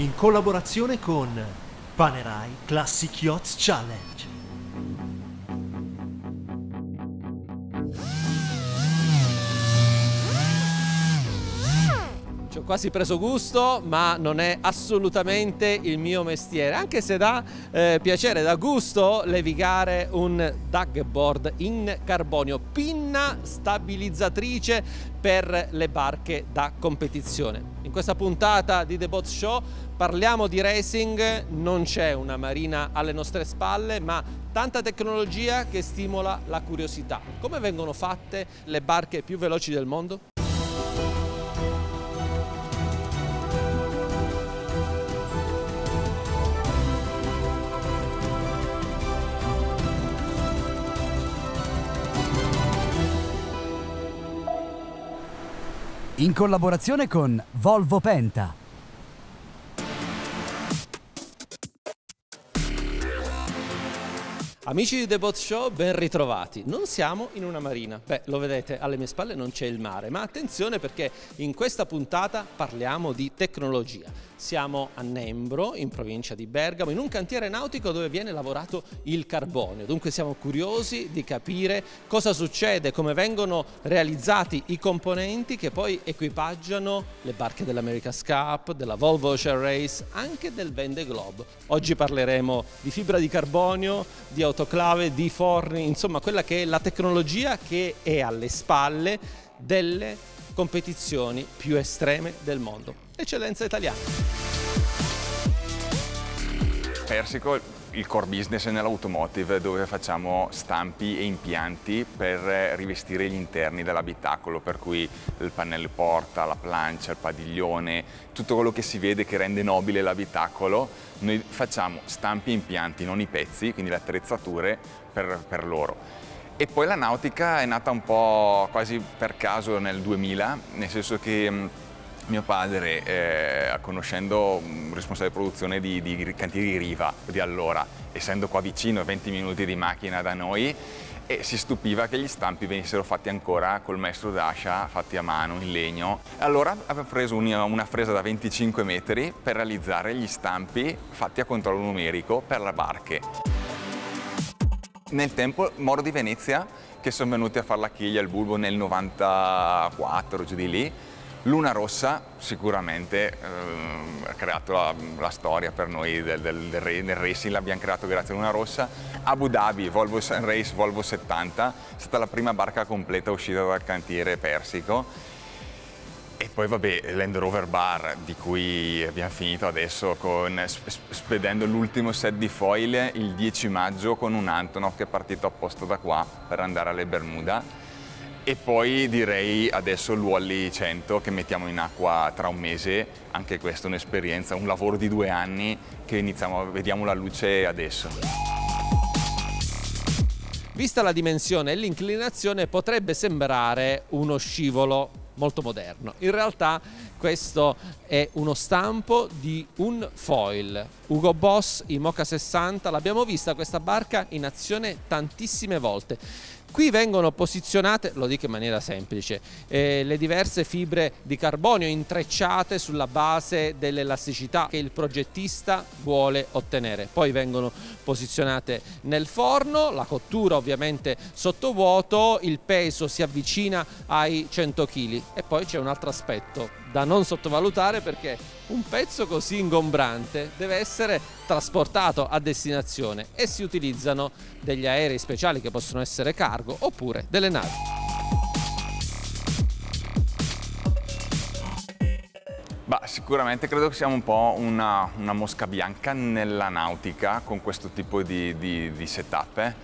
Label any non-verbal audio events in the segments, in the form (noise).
in collaborazione con Panerai Classic Yachts Challenge. Ci ho quasi preso gusto, ma non è assolutamente il mio mestiere, anche se dà eh, piacere, dà gusto levigare un dugboard in carbonio, pinna stabilizzatrice per le barche da competizione. In questa puntata di The Boat Show parliamo di racing, non c'è una marina alle nostre spalle, ma tanta tecnologia che stimola la curiosità. Come vengono fatte le barche più veloci del mondo? In collaborazione con Volvo Penta. Amici di The Boat Show, ben ritrovati. Non siamo in una marina. Beh, lo vedete, alle mie spalle non c'è il mare, ma attenzione perché in questa puntata parliamo di tecnologia. Siamo a Nembro, in provincia di Bergamo, in un cantiere nautico dove viene lavorato il carbonio. Dunque siamo curiosi di capire cosa succede, come vengono realizzati i componenti che poi equipaggiano le barche dell'America's Cup, della Volvo Ocean Race, anche del Vende Globe. Oggi parleremo di fibra di carbonio, di autoclave, di forni, insomma quella che è la tecnologia che è alle spalle delle competizioni più estreme del mondo. Eccellenza italiana. Persico il core business è nell'automotive dove facciamo stampi e impianti per rivestire gli interni dell'abitacolo, per cui il pannello porta, la plancia, il padiglione, tutto quello che si vede che rende nobile l'abitacolo, noi facciamo stampi e impianti, non i pezzi, quindi le attrezzature per, per loro. E poi la nautica è nata un po' quasi per caso nel 2000, nel senso che mio padre, eh, conoscendo un responsabile di produzione di, di cantieri Riva di allora, essendo qua vicino, 20 minuti di macchina da noi, e si stupiva che gli stampi venissero fatti ancora col maestro d'ascia, fatti a mano, in legno. Allora aveva preso una fresa da 25 metri per realizzare gli stampi fatti a controllo numerico per le barche. Nel tempo Moro di Venezia, che sono venuti a fare la chiglia, il bulbo nel 94, giù di lì, Luna Rossa sicuramente eh, ha creato la, la, storia per noi del, del, del, del, racing, l'abbiamo creato grazie a Luna Rossa. Abu Dhabi, Volvo Sun Volvo 70, è stata la prima barca completa uscita dal cantiere persico. E poi vabbè, Land Rover Bar, di cui abbiamo finito adesso con, spedendo l'ultimo set di foil il 10 maggio con un Antonov che è partito apposta da qua per andare alle Bermuda. E poi direi adesso l'Uolli 100 che mettiamo in acqua tra un mese, anche questa è un'esperienza, un lavoro di due anni che iniziamo, vediamo la luce adesso. Vista la dimensione e l'inclinazione potrebbe sembrare uno scivolo molto moderno. In realtà questo è uno stampo di un foil. Ugo Boss, Imoca 60, l'abbiamo vista questa barca in azione tantissime volte. Qui vengono posizionate, lo dico in maniera semplice, eh, le diverse fibre di carbonio intrecciate sulla base dell'elasticità che il progettista vuole ottenere. Poi vengono posizionate nel forno, la cottura ovviamente sottovuoto, il peso si avvicina ai 100 kg e poi c'è un altro aspetto da non sottovalutare perché un pezzo così ingombrante deve essere trasportato a destinazione e si utilizzano degli aerei speciali che possono essere cargo oppure delle navi. Bah, sicuramente credo che siamo un po' una, una, mosca bianca nella nautica con questo tipo di, di, di setup. Eh.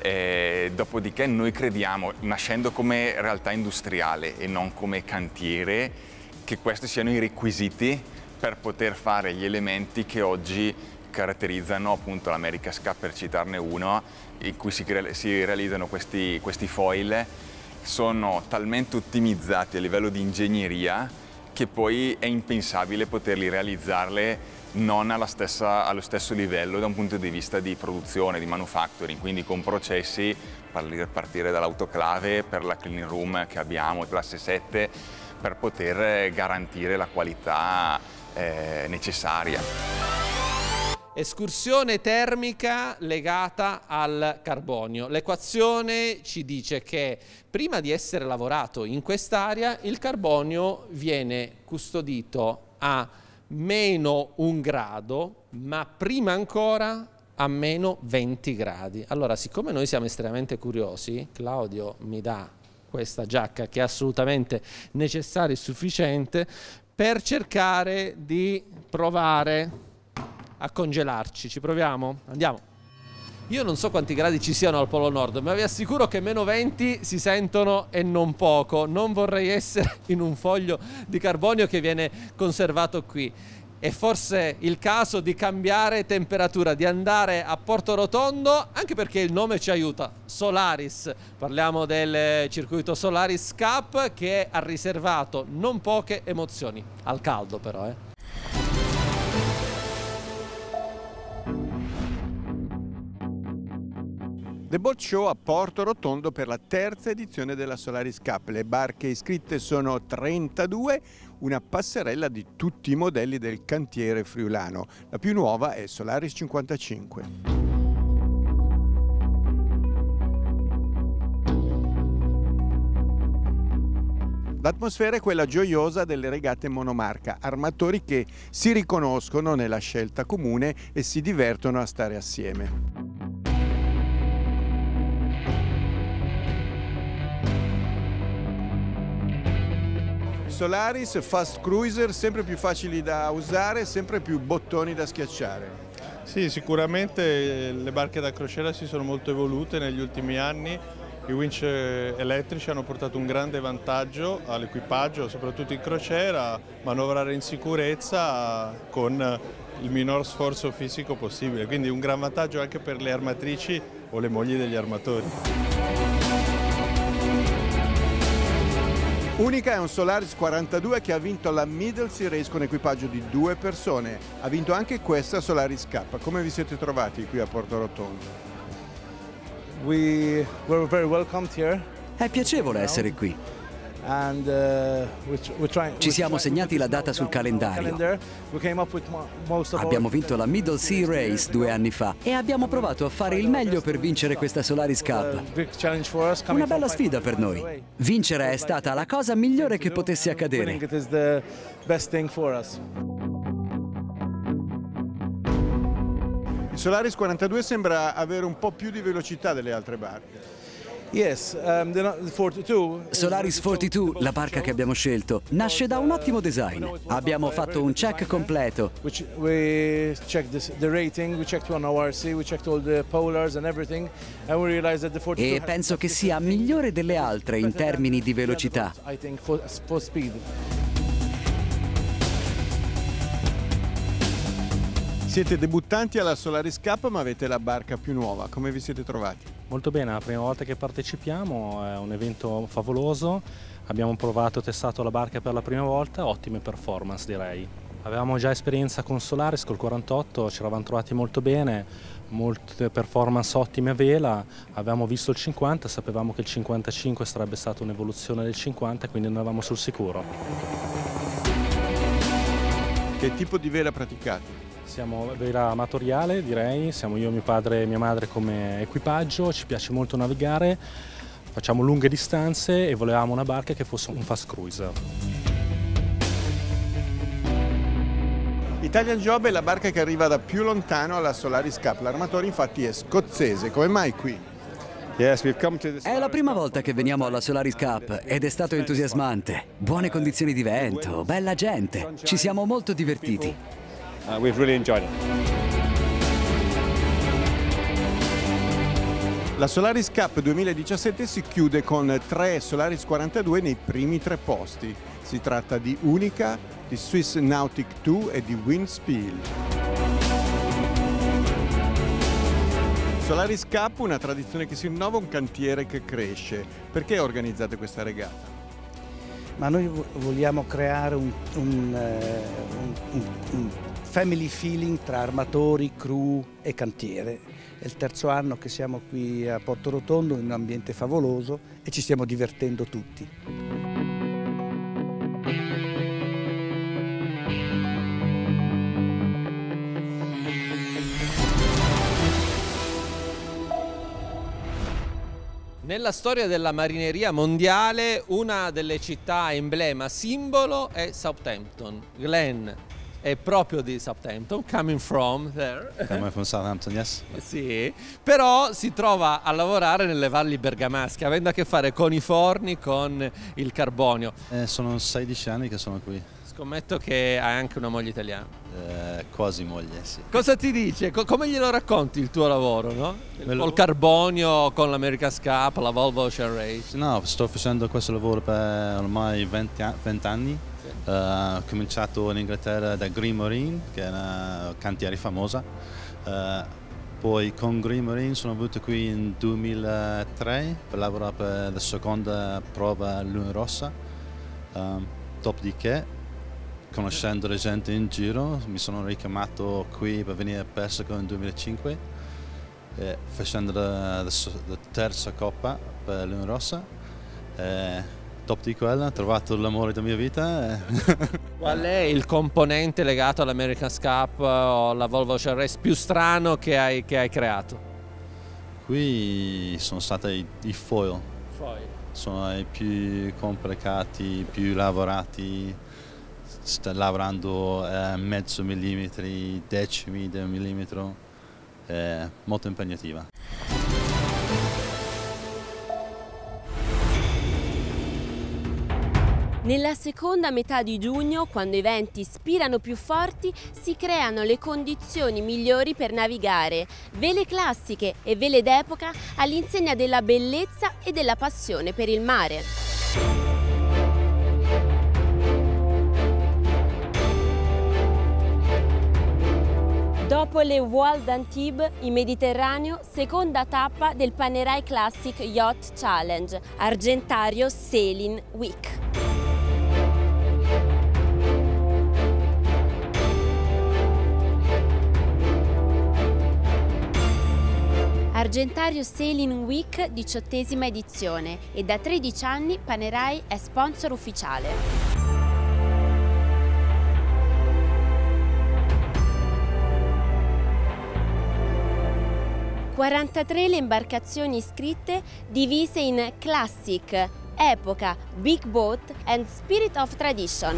E dopodiché noi crediamo, nascendo come realtà industriale e non come cantiere, che questi siano i requisiti per poter fare gli elementi che oggi caratterizzano appunto l'America's Cup, per citarne uno, in cui si, si realizzano questi, questi foil, sono talmente ottimizzati a livello di ingegneria che poi è impensabile poterli realizzarle non stessa, allo stesso livello da un punto di vista di produzione, di manufacturing, quindi con processi, per partire dall'autoclave, per la clean room che abbiamo, classe 7, per poter garantire la qualità eh, necessaria. Escursione termica legata al carbonio. L'equazione ci dice che prima di essere lavorato in quest'area il carbonio viene custodito a meno un grado, ma prima ancora a meno 20 gradi. Allora, siccome noi siamo estremamente curiosi, Claudio mi dà questa giacca che è assolutamente necessaria e sufficiente per cercare di provare a congelarci. Ci proviamo? Andiamo. Io non so quanti gradi ci siano al Polo Nord, ma vi assicuro che meno 20 si sentono e non poco. Non vorrei essere in un foglio di carbonio che viene conservato qui è forse il caso di cambiare temperatura, di andare a Porto Rotondo, anche perché il nome ci aiuta, Solaris. Parliamo del circuito Solaris Cup che ha riservato non poche emozioni, al caldo però. Eh. The Boat Show a Porto Rotondo per la terza edizione della Solaris Cup. Le barche iscritte sono 32, una passerella di tutti i modelli del cantiere friulano. La più nuova è Solaris 55. L'atmosfera è quella gioiosa delle regate monomarca, armatori che si riconoscono nella scelta comune e si divertono a stare assieme. Solaris Fast Cruiser sempre più facili da usare, sempre più bottoni da schiacciare. Sì, sicuramente le barche da crociera si sono molto evolute negli ultimi anni. I winch elettrici hanno portato un grande vantaggio all'equipaggio, soprattutto in crociera, manovrare in sicurezza con il minor sforzo fisico possibile, quindi un gran vantaggio anche per le armatrici o le mogli degli armatori. Unica è un Solaris 42 che ha vinto la Middle Sea Race con equipaggio di due persone. Ha vinto anche questa Solaris K. Come vi siete trovati qui a Porto Rotondo? We were very welcomed here. È piacevole essere qui. Uh, Ci siamo segnati la data sul calendario. Abbiamo vinto la Middle Sea Race due anni fa e abbiamo provato a fare il meglio per vincere questa Solaris Cup. Una bella sfida per noi. Vincere è stata la cosa migliore che potesse accadere. Il Solaris 42 sembra avere un po' più di velocità delle altre barche. Um, Solaris 42, la barca che abbiamo scelto, nasce da un ottimo design. Abbiamo fatto un check completo. E penso che sia migliore delle altre in termini di velocità. Siete debuttanti alla Solaris Cup ma avete la barca più nuova, come vi siete trovati? Molto bene, è la prima volta che partecipiamo, è un evento favoloso, abbiamo provato e testato la barca per la prima volta, ottime performance direi. Avevamo già esperienza con Solaris col 48, ci eravamo trovati molto bene, molte performance ottime a vela, avevamo visto il 50, sapevamo che il 55 sarebbe stata un'evoluzione del 50, quindi andavamo sul sicuro. Che tipo di vela praticate? Siamo vera amatoriale direi, siamo io, mio padre e mia madre come equipaggio, ci piace molto navigare, facciamo lunghe distanze e volevamo una barca che fosse un fast cruiser. Italian Job è la barca che arriva da più lontano alla Solaris Cup, l'armatore infatti è scozzese, come mai qui? È la prima volta che veniamo alla Solaris Cup ed è stato entusiasmante. Buone condizioni di vento, bella gente. Ci siamo molto divertiti. Uh, we've really enjoyed it. La Solaris Cup 2017 si chiude con tre Solaris 42 nei primi tre posti. Si tratta di Unica, di Swiss Nautic 2 e di Windspiel. Solaris Cup, una tradizione che si rinnova, un cantiere che cresce. Perché organizzate questa regata? Ma noi vogliamo creare un, un, eh, un, un family feeling tra armatori, crew e cantiere. È il terzo anno che siamo qui a Porto Rotondo in un ambiente favoloso e ci stiamo divertendo tutti. Nella storia della marineria mondiale una delle città emblema, simbolo è Southampton. Glenn è proprio di Southampton, coming from there. Coming from Southampton, yes. (laughs) sì, però si trova a lavorare nelle valli bergamasche, avendo a che fare con i forni, con il carbonio. Eh, sono 16 anni che sono qui. Scommetto che hai anche una moglie italiana. Eh, quasi moglie, sì. Cosa ti dice? Co- come glielo racconti il tuo lavoro, no? lo- Col carbonio, con l'America's Cup, la Volvo Ocean Race. No, sto facendo questo lavoro per ormai 20, a- 20 anni. Eh, ho cominciato in Inghilterra da Green Marine, che è una cantiere famosa. Eh, poi con Green Marine sono venuto qui nel 2003 per lavorare per la seconda prova Luna Rossa. Um, dopodiché, conoscendo la gente in giro, mi sono richiamato qui per venire a Persico nel 2005, eh, facendo la, la terza coppa per Luna Rossa. Eh, dopo di quella ho trovato l'amore della mia vita. eh. (laughs) Qual è il componente legato all'America's Cup o alla Volvo Ocean Race più strano che hai, che hai creato? Qui sono stati i, foil, Poi. sono i più complicati, più lavorati, sto lavorando a mezzo millimetri, decimi di un millimetro, è molto impegnativa. Nella seconda metà di giugno, quando i venti spirano più forti, si creano le condizioni migliori per navigare. Vele classiche e vele d'epoca all'insegna della bellezza e della passione per il mare. Dopo le Voile d'Antibes in Mediterraneo, seconda tappa del Panerai Classic Yacht Challenge, Argentario Sailing Week. Argentario Sailing Week, diciottesima edizione e da 13 anni Panerai è sponsor ufficiale. 43 le imbarcazioni iscritte divise in Classic, Epoca, Big Boat and Spirit of Tradition.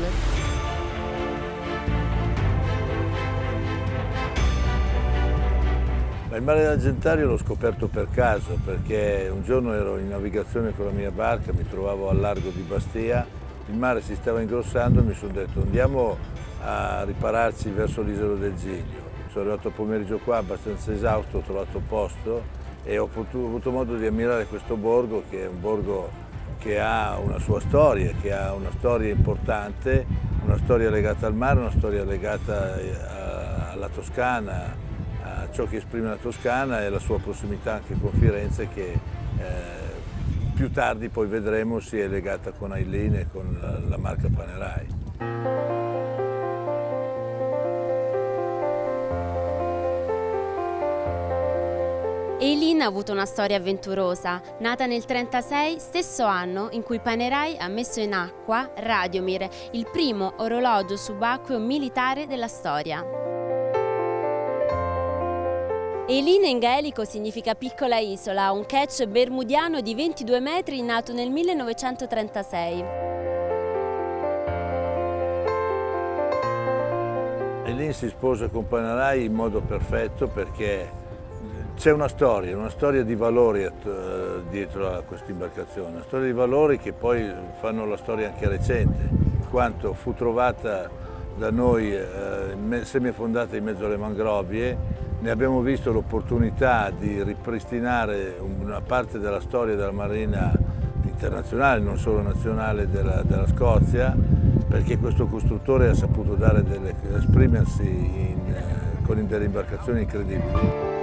Il mare d'Argentario l'ho scoperto per caso perché un giorno ero in navigazione con la mia barca, mi trovavo al largo di Bastia, il mare si stava ingrossando e mi sono detto andiamo a ripararci verso l'isola del Giglio. Sono arrivato pomeriggio qua abbastanza esausto, ho trovato posto e ho, potuto, ho avuto modo di ammirare questo borgo che è un borgo che ha una sua storia, che ha una storia importante, una storia legata al mare, una storia legata a- alla Toscana, a ciò che esprime la Toscana e la sua prossimità anche con Firenze che eh, più tardi poi vedremo si è legata con Aileen e con la, la marca Panerai. Eileen ha avuto una storia avventurosa. Nata nel 1936, stesso anno in cui Panerai ha messo in acqua Radiomir, il primo orologio subacqueo militare della storia. Eileen in gaelico significa piccola isola, un catch bermudiano di 22 metri nato nel 1936. Eileen si sposa con Panerai in modo perfetto perché c'è una storia, una storia di valori eh, dietro a questa imbarcazione, una storia di valori che poi fanno la storia anche recente, quanto fu trovata da noi eh, semiaffondata in mezzo alle mangrovie, ne abbiamo visto l'opportunità di ripristinare una parte della storia della marina internazionale, non solo nazionale della, della Scozia, perché questo costruttore ha saputo delle, esprimersi in, eh, con delle imbarcazioni incredibili.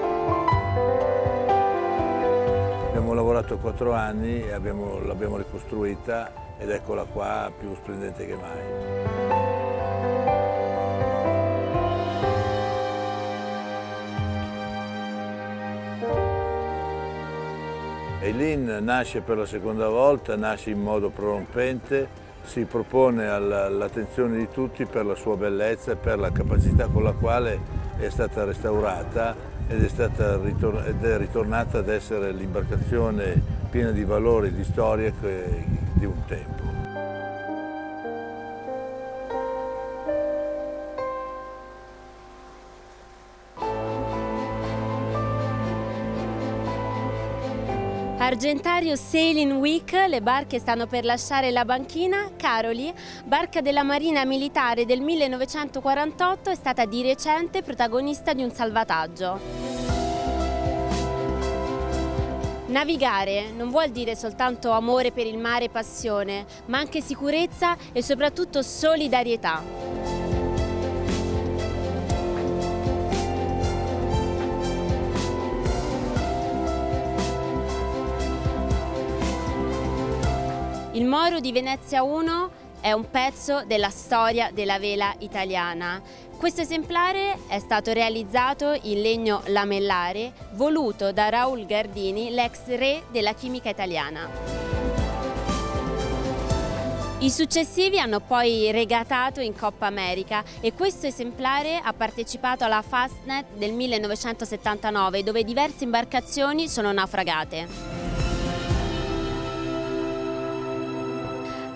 Lavorato quattro anni e abbiamo- l'abbiamo ricostruita ed eccola qua più splendente che mai. Eileen nasce per la seconda volta, nasce in modo prorompente, si propone alla- all'attenzione di tutti per la sua bellezza e per la capacità con la quale è stata restaurata ed è, stata ritor- ed è ritornata ad essere l'imbarcazione piena di valori, di storie di un tempo. Argentario Sailing Week, le barche stanno per lasciare la banchina. Caroli, barca della Marina Militare del 1948, è stata di recente protagonista di un salvataggio. Navigare non vuol dire soltanto amore per il mare e passione, ma anche sicurezza e soprattutto solidarietà. Il Moro di Venezia 1 è un pezzo della storia della vela italiana. Questo esemplare è stato realizzato in legno lamellare, voluto da Raul Gardini, l'ex re della chimica italiana. I successivi hanno poi regatato in Coppa America e questo esemplare ha partecipato alla Fastnet del 1979 dove diverse imbarcazioni sono naufragate.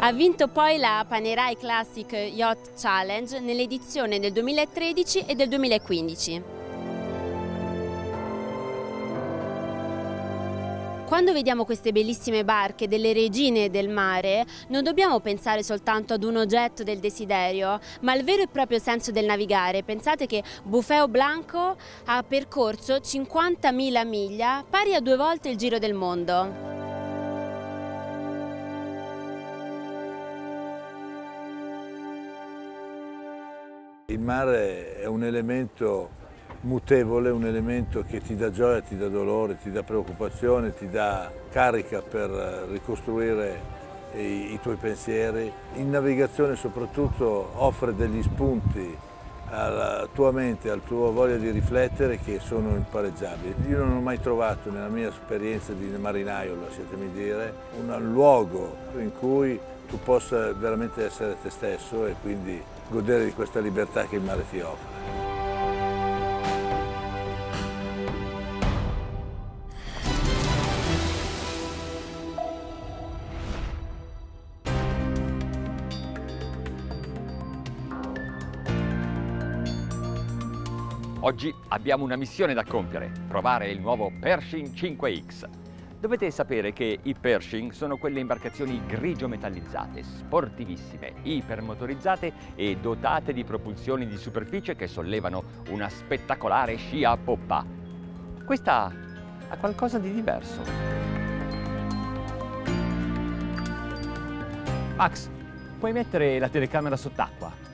Ha vinto poi la Panerai Classic Yacht Challenge nell'edizione del 2013 e del 2015. Quando vediamo queste bellissime barche delle regine del mare, non dobbiamo pensare soltanto ad un oggetto del desiderio, ma al vero e proprio senso del navigare. Pensate che Bufeo Blanco ha percorso 50.000 miglia, pari a due volte il giro del mondo. Il mare è un elemento mutevole, un elemento che ti dà gioia, ti dà dolore, ti dà preoccupazione, ti dà carica per ricostruire i, i tuoi pensieri. In navigazione soprattutto offre degli spunti alla tua mente, alla tua voglia di riflettere che sono impareggiabili. Io non ho mai trovato nella mia esperienza di marinaio, lasciatemi dire, un luogo in cui tu possa veramente essere te stesso e quindi godere di questa libertà che il mare ti offre. Oggi abbiamo una missione da compiere, provare il nuovo Pershing 5X. Dovete sapere che i Pershing sono quelle imbarcazioni grigio-metallizzate, sportivissime, ipermotorizzate e dotate di propulsioni di superficie che sollevano una spettacolare scia a poppa. Questa ha qualcosa di diverso. Max, puoi mettere la telecamera sott'acqua?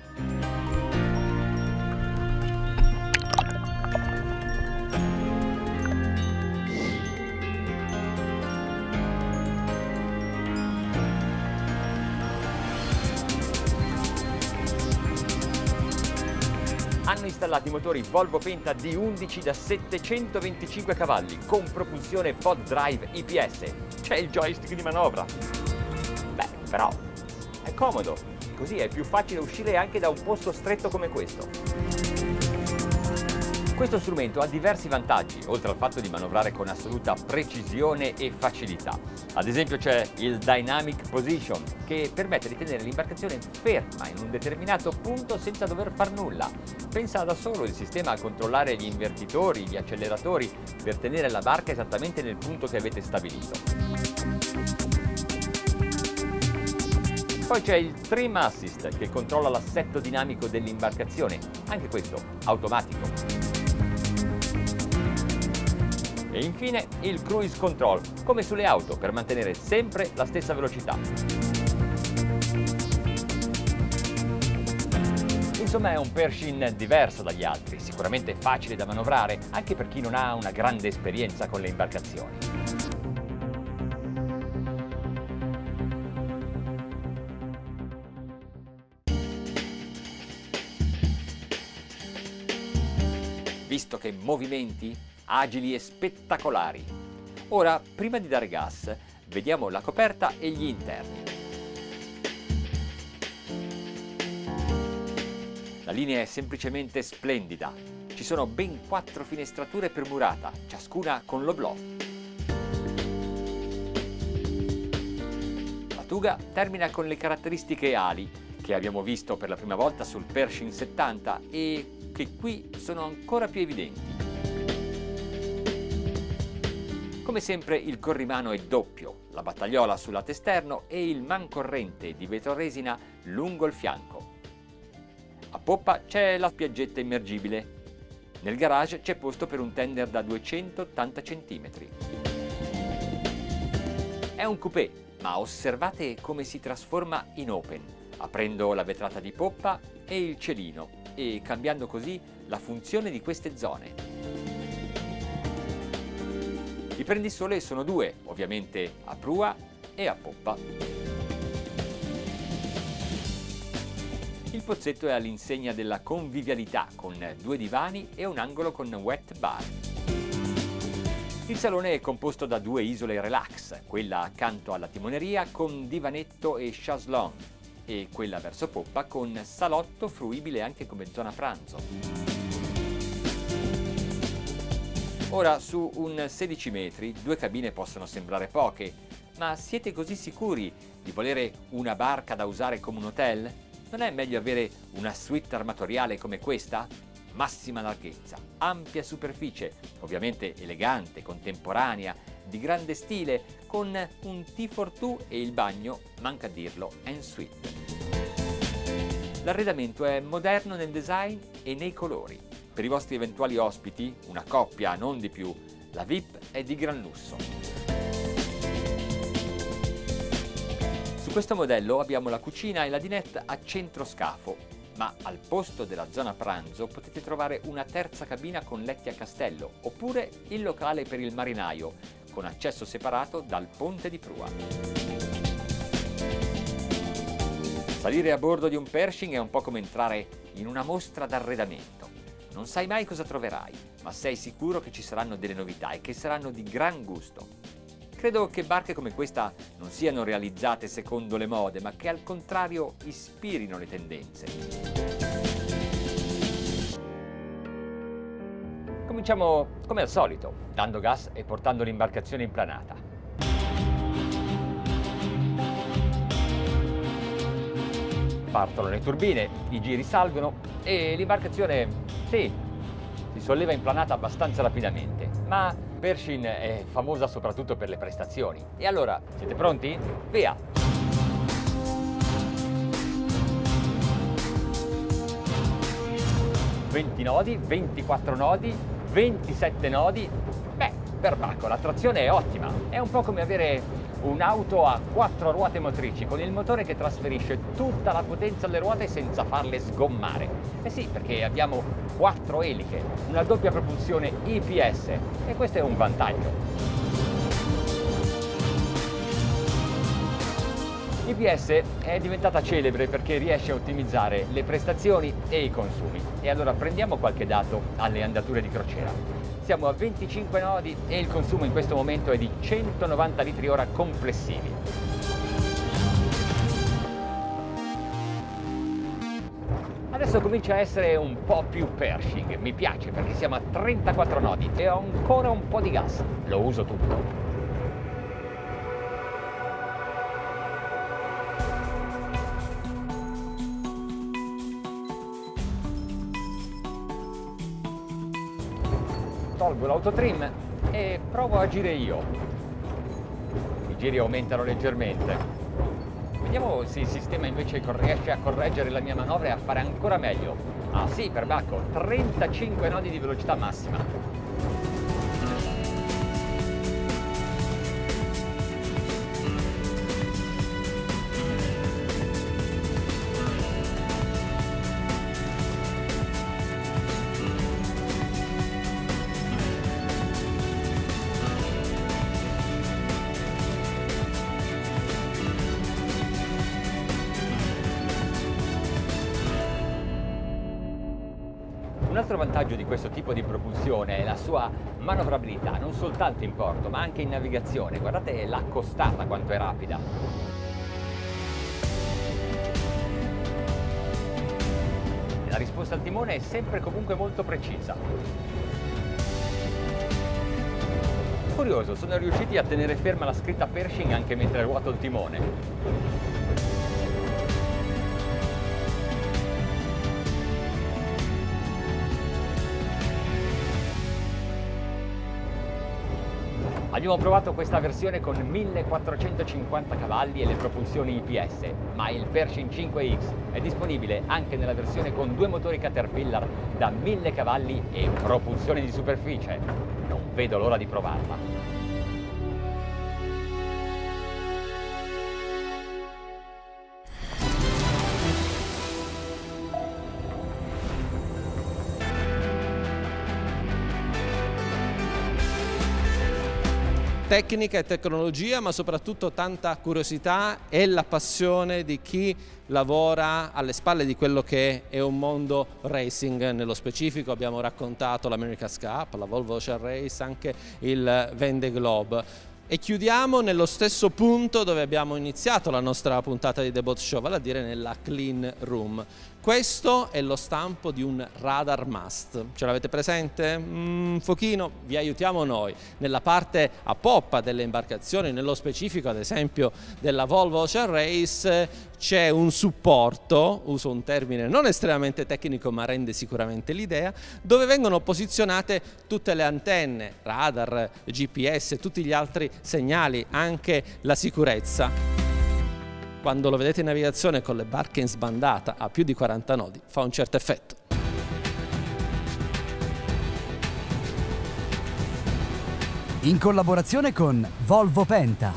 Hanno installato i motori Volvo Penta D11 da 725 cavalli con propulsione pod drive IPS. C'è il joystick di manovra. Beh, però è comodo, così è più facile uscire anche da un posto stretto come questo. Questo strumento ha diversi vantaggi, oltre al fatto di manovrare con assoluta precisione e facilità. Ad esempio c'è il Dynamic Position, che permette di tenere l'imbarcazione ferma in un determinato punto senza dover far nulla. Pensa da solo il sistema a controllare gli invertitori, gli acceleratori, per tenere la barca esattamente nel punto che avete stabilito. Poi c'è il Trim Assist che controlla l'assetto dinamico dell'imbarcazione, anche questo automatico. E infine il cruise control, come sulle auto, per mantenere sempre la stessa velocità. Insomma è un Pershing diverso dagli altri, sicuramente facile da manovrare anche per chi non ha una grande esperienza con le imbarcazioni. Visto che movimenti agili e spettacolari. Ora, prima di dare gas, vediamo la coperta e gli interni. La linea è semplicemente splendida. Ci sono ben quattro finestrature per murata, ciascuna con l'oblò. Tortuga termina con le caratteristiche ali che abbiamo visto per la prima volta sul Pershing 70 e che qui sono ancora più evidenti. Come sempre il corrimano è doppio, la battagliola sul lato esterno e il mancorrente di vetro resina lungo il fianco. A poppa c'è la spiaggetta immergibile. Nel garage c'è posto per un tender da 280 cm. È un coupé, ma osservate come si trasforma in open aprendo la vetrata di poppa e il celino e cambiando così la funzione di queste zone. I prendisole sono due, ovviamente a prua e a poppa. Il pozzetto è all'insegna della convivialità con due divani e un angolo con wet bar. Il salone è composto da due isole relax, quella accanto alla timoneria con divanetto e chaslong e quella verso poppa con salotto fruibile anche come zona pranzo. Ora, su un 16 metri, due cabine possono sembrare poche, ma siete così sicuri di volere una barca da usare come un hotel? Non è meglio avere una suite armatoriale come questa? Massima larghezza, ampia superficie, ovviamente elegante, contemporanea, di grande stile, con un T42 e il bagno, manca a dirlo, en suite. L'arredamento è moderno nel design e nei colori. Per i vostri eventuali ospiti, una coppia, non di più, la VIP è di gran lusso. Su questo modello abbiamo la cucina e la dinette a centro scafo, ma al posto della zona pranzo potete trovare una terza cabina con letti a castello, oppure il locale per il marinaio, con accesso separato dal ponte di prua. Salire a bordo di un Pershing è un po' come entrare in una mostra d'arredamento. Non sai mai cosa troverai, ma sei sicuro che ci saranno delle novità e che saranno di gran gusto. Credo che barche come questa non siano realizzate secondo le mode, ma che al contrario ispirino le tendenze. Cominciamo come al solito, dando gas e portando l'imbarcazione in planata. Partono le turbine, i giri salgono e l'imbarcazione, sì, si solleva in planata abbastanza rapidamente, ma Pershing è famosa soprattutto per le prestazioni. E allora, siete pronti? Via! 20 nodi, 24 nodi, 27 nodi, beh, per Bacco la trazione è ottima. È un po' come avere un'auto a quattro ruote motrici con il motore che trasferisce tutta la potenza alle ruote senza farle sgommare. Eh sì, perché abbiamo quattro eliche, una doppia propulsione IPS e questo è un vantaggio. IPS è diventata celebre perché riesce a ottimizzare le prestazioni e i consumi. E allora prendiamo qualche dato alle andature di crociera. Siamo a 25 nodi e il consumo in questo momento è di 190 litri ora complessivi. Adesso comincia a essere un po' più Pershing, mi piace perché siamo a 34 nodi e ho ancora un po' di gas, lo uso tutto. Tolgo l'autotrim e provo a agire io. I giri aumentano leggermente. Vediamo se il sistema invece riesce a correggere la mia manovra e a fare ancora meglio. Ah sì, perbacco, 35 nodi di velocità massima. Un altro vantaggio di questo tipo di propulsione è la sua manovrabilità, non soltanto in porto ma anche in navigazione. Guardate la costata quanto è rapida. la risposta al timone è sempre comunque molto precisa. Curioso, sono riusciti a tenere ferma la scritta Pershing anche mentre ruoto il timone. Abbiamo provato questa versione con 1450 cavalli e le propulsioni IPS, ma il Pershing 5X è disponibile anche nella versione con due motori Caterpillar da 1000 cavalli e propulsione di superficie. Non vedo l'ora di provarla. Tecnica e tecnologia, ma soprattutto tanta curiosità e la passione di chi lavora alle spalle di quello che è un mondo racing. Nello specifico abbiamo raccontato l'America's Cup, la Volvo Ocean Race, anche il Vende Globe. E chiudiamo nello stesso punto dove abbiamo iniziato la nostra puntata di The Bot Show, vale a dire nella clean room. Questo è lo stampo di un radar must. Ce l'avete presente? Un mm, fochino? Vi aiutiamo noi. Nella parte a poppa delle imbarcazioni, nello specifico ad esempio della Volvo Ocean Race, c'è un supporto, uso un termine non estremamente tecnico ma rende sicuramente l'idea, dove vengono posizionate tutte le antenne, radar, GPS, tutti gli altri segnali, anche la sicurezza quando lo vedete in navigazione con le barche in sbandata a più di 40 nodi fa un certo effetto. In collaborazione con Volvo Penta.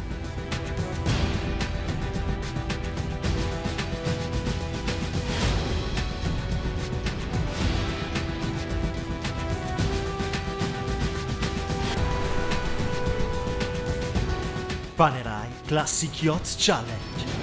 Panerai Classic Yachts Challenge.